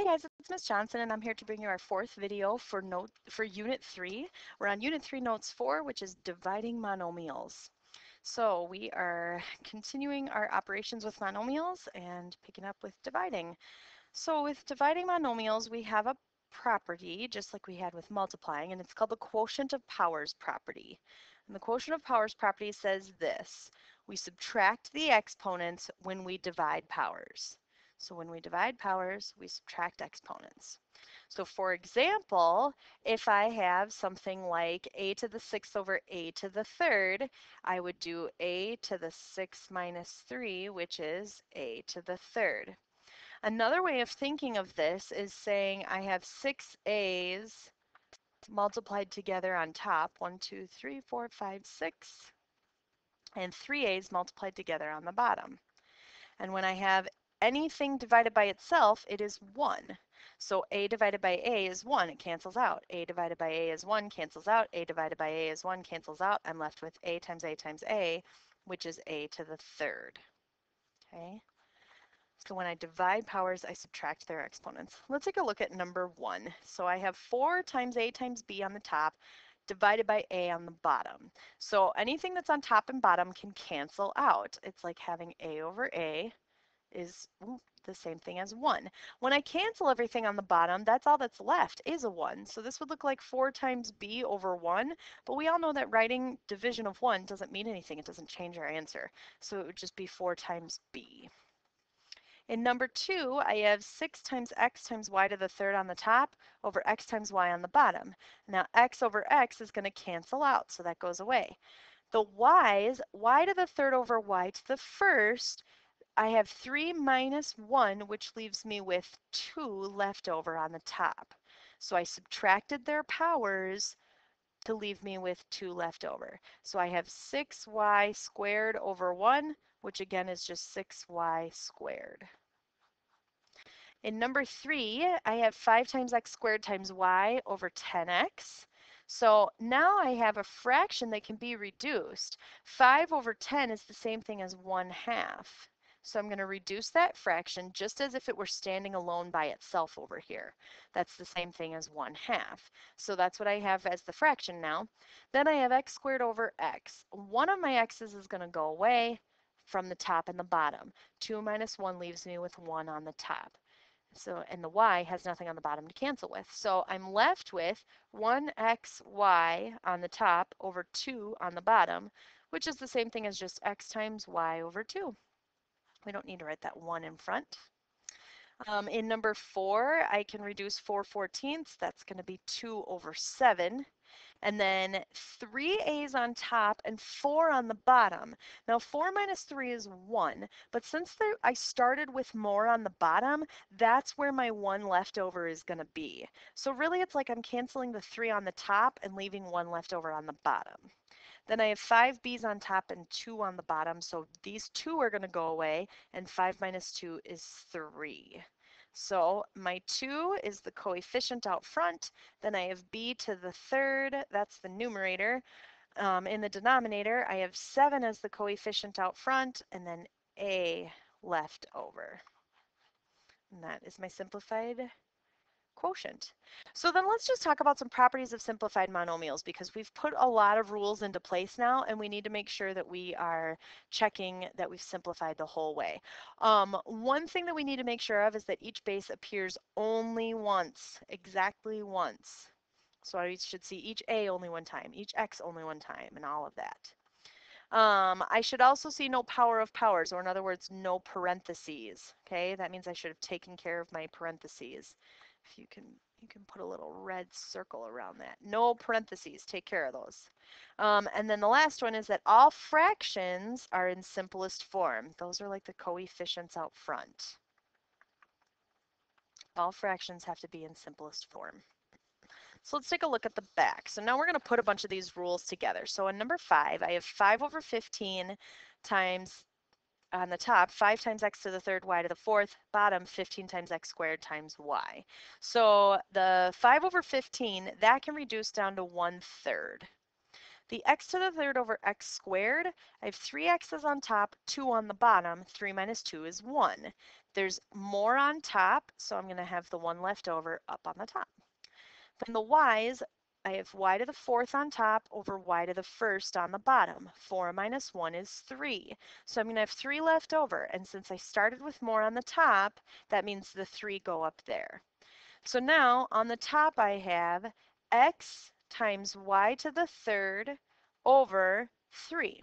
Hey guys, it's Miss Johnson and I'm here to bring you our fourth video for note for unit 3. We're on unit 3 notes 4 which is dividing monomials. So we are continuing our operations with monomials and picking up with dividing. So with dividing monomials we have a property just like we had with multiplying and it's called the quotient of powers property. And the quotient of powers property says this, we subtract the exponents when we divide powers. So when we divide powers, we subtract exponents. So for example, if I have something like a to the sixth over a to the third, I would do a to the six minus three, which is a to the third. Another way of thinking of this is saying I have six a's multiplied together on top, one, two, three, four, five, six, and three a's multiplied together on the bottom. And when I have anything divided by itself, it is 1. So a divided by a is 1, it cancels out. a divided by a is 1, cancels out. a divided by a is 1, cancels out. I'm left with a times a times a, which is a to the third. Okay. So when I divide powers, I subtract their exponents. Let's take a look at number 1. So I have 4 times a times b on the top divided by a on the bottom. So anything that's on top and bottom can cancel out. It's like having a over a is the same thing as 1. When I cancel everything on the bottom, that's all that's left is a 1. So this would look like 4 times b over 1, but we all know that writing division of 1 doesn't mean anything. It doesn't change our answer. So it would just be 4 times b. In number 2, I have 6 times x times y to the third on the top over x times y on the bottom. Now x over x is going to cancel out, so that goes away. The y's, y to the third over y to the first, I have 3 minus 1, which leaves me with 2 left over on the top. So I subtracted their powers to leave me with 2 left over. So I have 6y squared over 1, which again is just 6y squared. In number 3, I have 5 times x squared times y over 10x. So now I have a fraction that can be reduced. 5 over 10 is the same thing as 1 half. So I'm going to reduce that fraction just as if it were standing alone by itself over here. That's the same thing as 1 half. So that's what I have as the fraction now. Then I have x squared over x. One of my x's is going to go away from the top and the bottom. 2 minus 1 leaves me with 1 on the top. So, and the y has nothing on the bottom to cancel with. So I'm left with 1xy on the top over 2 on the bottom, which is the same thing as just x times y over 2. We don't need to write that 1 in front. Um, in number 4, I can reduce 4 fourteenths. That's going to be 2 over 7. And then 3 a's on top and 4 on the bottom. Now 4 minus 3 is 1, but since there, I started with more on the bottom, that's where my 1 left over is going to be. So really it's like I'm canceling the 3 on the top and leaving 1 left over on the bottom. Then I have five b's on top and two on the bottom. So these two are going to go away and five minus two is three. So my 2 is the coefficient out front. Then I have b to the third, that's the numerator. Um, in the denominator, I have 7 as the coefficient out front, and then a left over. And that is my simplified quotient. So then let's just talk about some properties of simplified monomials because we've put a lot of rules into place now and we need to make sure that we are checking that we've simplified the whole way. Um, one thing that we need to make sure of is that each base appears only once, exactly once. So I should see each A only one time, each X only one time, and all of that. Um, I should also see no power of powers, or in other words, no parentheses. Okay, that means I should have taken care of my parentheses if you can you can put a little red circle around that. No parentheses, take care of those. Um, and then the last one is that all fractions are in simplest form. Those are like the coefficients out front. All fractions have to be in simplest form. So let's take a look at the back. So now we're going to put a bunch of these rules together. So in number five, I have 5 over 15 times on the top, 5 times x to the third, y to the fourth, bottom 15 times x squared times y. So the 5 over 15, that can reduce down to 1 third. The x to the third over x squared, I have three x's on top, 2 on the bottom. 3 minus 2 is 1. there's more on top, so I'm going to have the 1 left over up on the top. Then the y's, I have y to the fourth on top over y to the first on the bottom. 4 minus 1 is 3. So I'm going to have 3 left over. And since I started with more on the top, that means the 3 go up there. So now on the top I have x times y to the third over 3.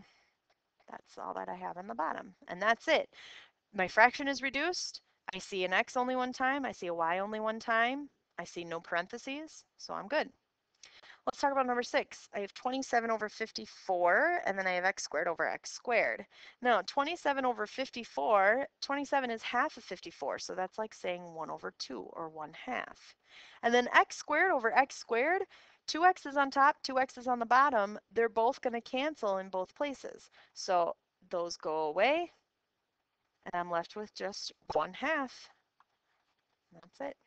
That's all that I have on the bottom. And that's it. My fraction is reduced. I see an x only one time. I see a y only one time. I see no parentheses, so I'm good. Let's talk about number six. I have 27 over 54, and then I have x squared over x squared. Now, 27 over 54, 27 is half of 54, so that's like saying 1 over 2, or 1 half. And then x squared over x squared, two x's on top, two x's on the bottom, they're both going to cancel in both places. So those go away, and I'm left with just 1 half. That's it.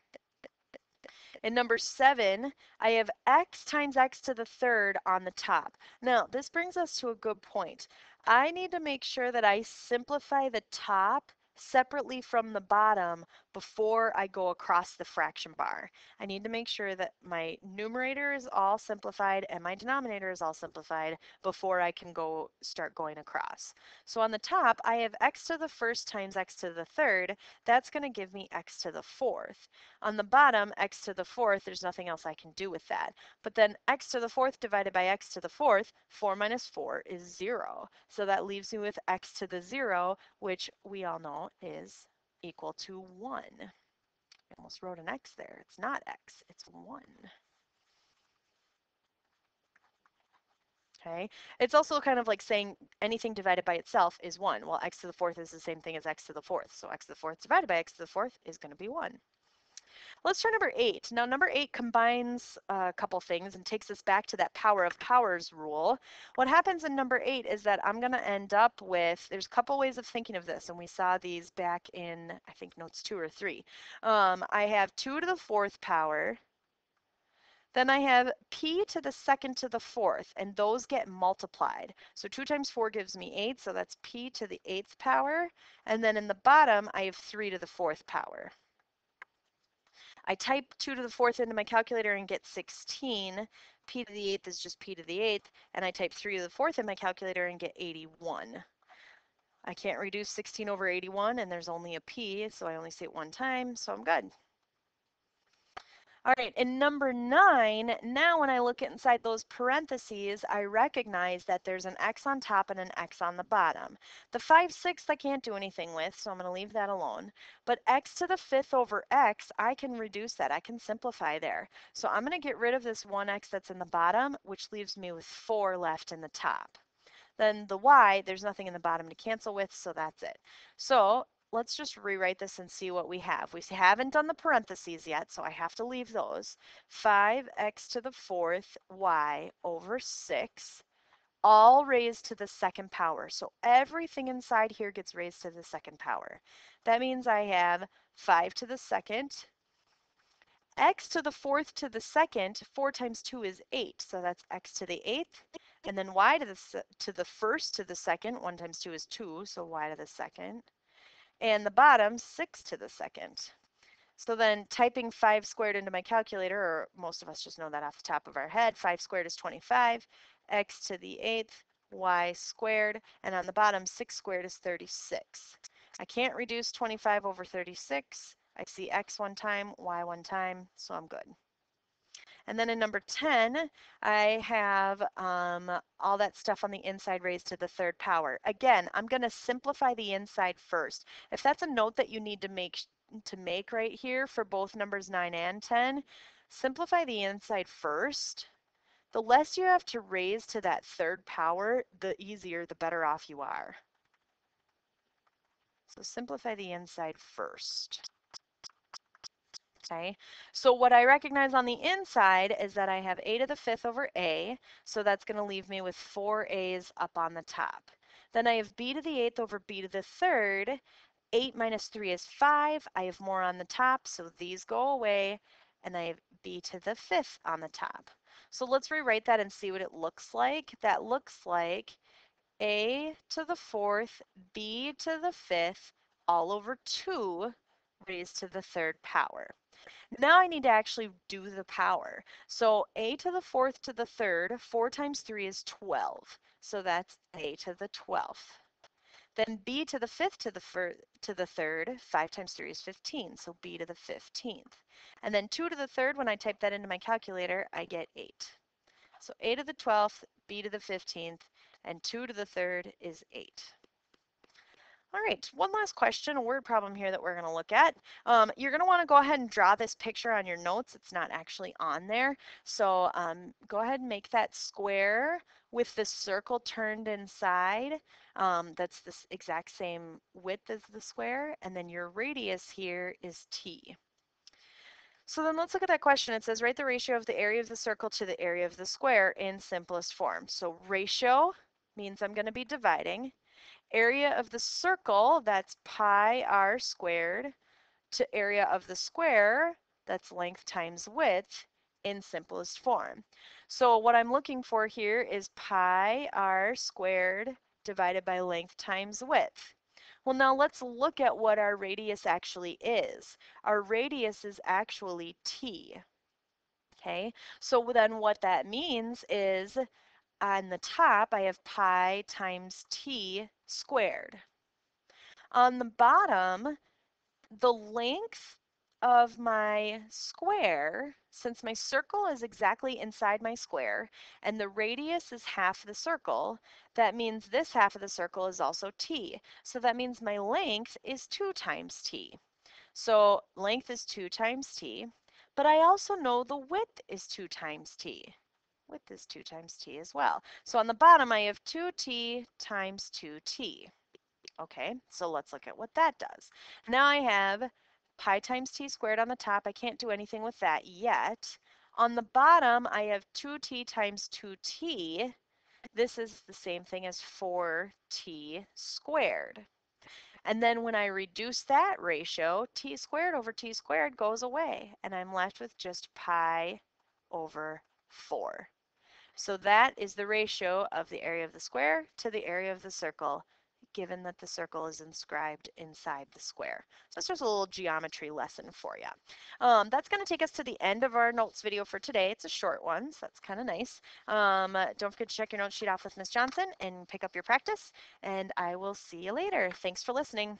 In number seven, I have x times x to the third on the top. Now, this brings us to a good point. I need to make sure that I simplify the top separately from the bottom before I go across the fraction bar. I need to make sure that my numerator is all simplified and my denominator is all simplified before I can go start going across. So on the top, I have x to the first times x to the third. That's going to give me x to the fourth. On the bottom, x to the fourth, there's nothing else I can do with that. But then x to the fourth divided by x to the fourth, 4 minus 4 is 0. So that leaves me with x to the 0, which we all know is equal to 1. I almost wrote an x there. It's not x, it's 1. Okay, it's also kind of like saying anything divided by itself is 1. Well, x to the fourth is the same thing as x to the fourth. So x to the fourth divided by x to the fourth is going to be 1. Let's try number eight. Now, number eight combines a couple things and takes us back to that power of powers rule. What happens in number eight is that I'm going to end up with, there's a couple ways of thinking of this, and we saw these back in, I think, notes two or three. Um, I have two to the fourth power. Then I have p to the second to the fourth, and those get multiplied. So 2 times 4 gives me 8, so that's p to the eighth power. And then in the bottom, I have 3 to the fourth power. I type 2 to the fourth into my calculator and get 16. p to the eighth is just p to the eighth, and I type 3 to the fourth in my calculator and get 81. I can't reduce 16 over 81, and there's only a p, so I only say it one time, so I'm good. All right, in number nine, now when I look inside those parentheses, I recognize that there's an x on top and an x on the bottom. The 5 sixths I can't do anything with, so I'm going to leave that alone. But x to the fifth over x, I can reduce that. I can simplify there. So I'm going to get rid of this 1x that's in the bottom, which leaves me with 4 left in the top. Then the y, there's nothing in the bottom to cancel with, so that's it. So let's just rewrite this and see what we have. We haven't done the parentheses yet, so I have to leave those. 5x to the fourth y over 6, all raised to the second power. So everything inside here gets raised to the second power. That means I have 5 to the second, x to the fourth to the second, 4 times 2 is 8, so that's x to the eighth. And then y to the, to the first to the second, 1 times 2 is 2, so y to the second and the bottom 6 to the second. So then typing 5 squared into my calculator, or most of us just know that off the top of our head, 5 squared is 25, x to the 8th, y squared, and on the bottom 6 squared is 36. I can't reduce 25 over 36. I see x one time, y one time, so I'm good. And then in number 10, I have um, all that stuff on the inside raised to the third power. Again, I'm going to simplify the inside first. If that's a note that you need to make to make right here for both numbers 9 and 10, simplify the inside first. The less you have to raise to that third power, the easier, the better off you are. So simplify the inside first okay? So what I recognize on the inside is that I have a to the fifth over a, so that's going to leave me with four a's up on the top. Then I have b to the eighth over b to the third. 8 minus 3 is 5. I have more on the top, so these go away, and I have b to the fifth on the top. So let's rewrite that and see what it looks like. That looks like a to the fourth, b to the fifth, all over 2 raised to the third power. Now I need to actually do the power. So a to the fourth to the third, 4 times 3 is 12. So that's a to the 12th. Then b to the fifth to the, to the third, 5 times 3 is 15, so b to the 15th. And then 2 to the third, when I type that into my calculator, I get 8. So a to the 12th, b to the 15th, and 2 to the third is 8. All right, one last question, a word problem here that we're going to look at. Um, you're going to want to go ahead and draw this picture on your notes. It's not actually on there. So um, go ahead and make that square with the circle turned inside. Um, that's the exact same width as the square. And then your radius here is t. So then let's look at that question. It says write the ratio of the area of the circle to the area of the square in simplest form. So ratio means I'm going to be dividing area of the circle, that's pi r squared, to area of the square, that's length times width, in simplest form. So what I'm looking for here is pi r squared divided by length times width. Well, now let's look at what our radius actually is. Our radius is actually t. Okay, so then what that means is on the top, I have pi times t squared. On the bottom, the length of my square, since my circle is exactly inside my square, and the radius is half the circle, that means this half of the circle is also t. So that means my length is 2 times t. So length is 2 times t, but I also know the width is 2 times t width is 2 times t as well. So on the bottom, I have 2t times 2t. Okay, so let's look at what that does. Now I have pi times t squared on the top. I can't do anything with that yet. On the bottom, I have 2t times 2t. This is the same thing as 4t squared. And then when I reduce that ratio, t squared over t squared goes away, and I'm left with just pi over 4. So that is the ratio of the area of the square to the area of the circle, given that the circle is inscribed inside the square. So it's just a little geometry lesson for you. Um, that's going to take us to the end of our notes video for today. It's a short one, so that's kind of nice. Um, don't forget to check your note sheet off with Miss Johnson and pick up your practice, and I will see you later. Thanks for listening.